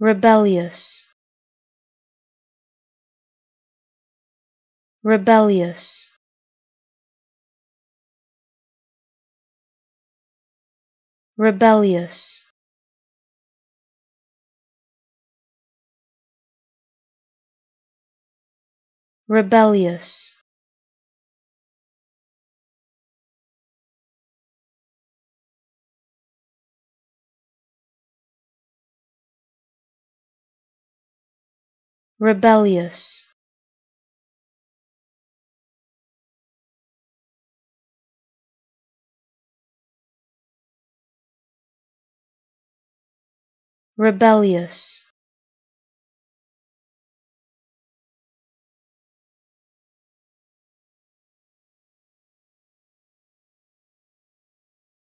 rebellious. Rebellious. Rebellious. Rebellious rebellious. Rebellious